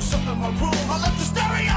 was up in my room, I left the stereo.